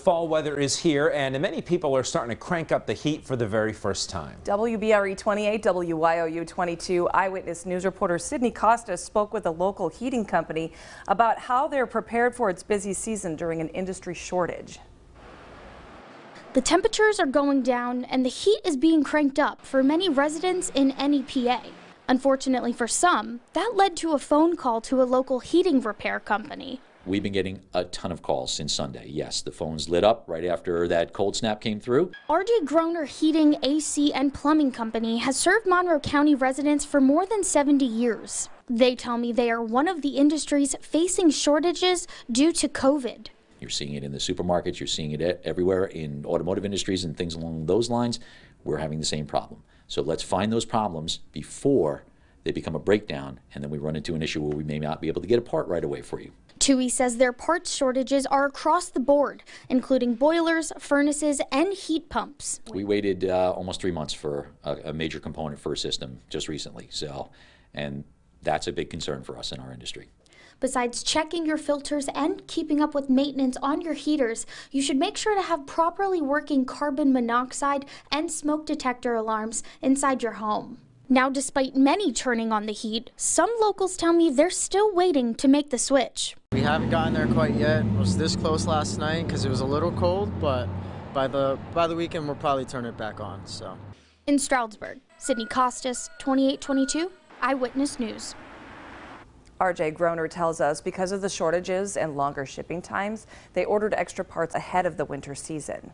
Fall weather is here, and many people are starting to crank up the heat for the very first time. WBRE 28, WYOU 22 eyewitness news reporter Sydney Costa spoke with a local heating company about how they're prepared for its busy season during an industry shortage. The temperatures are going down and the heat is being cranked up for many residents in NEPA. Unfortunately for some, that led to a phone call to a local heating repair company. We've been getting a ton of calls since Sunday. Yes, the phones lit up right after that cold snap came through. RJ Groner Heating, AC, and Plumbing Company has served Monroe County residents for more than 70 years. They tell me they are one of the industries facing shortages due to COVID. You're seeing it in the supermarkets, you're seeing it everywhere in automotive industries and things along those lines. We're having the same problem. So let's find those problems before they become a breakdown and then we run into an issue where we may not be able to get a part right away for you. TUI says their parts shortages are across the board, including boilers, furnaces, and heat pumps. We waited uh, almost three months for a, a major component for a system just recently. So, and that's a big concern for us in our industry. Besides checking your filters and keeping up with maintenance on your heaters, you should make sure to have properly working carbon monoxide and smoke detector alarms inside your home. Now, despite many turning on the heat, some locals tell me they're still waiting to make the switch. We haven't gotten there quite yet. It was this close last night because it was a little cold, but by the by the weekend we'll probably turn it back on. So. In Stroudsburg, Sydney Costas, 2822, Eyewitness News. RJ Groner tells us because of the shortages and longer shipping times, they ordered extra parts ahead of the winter season.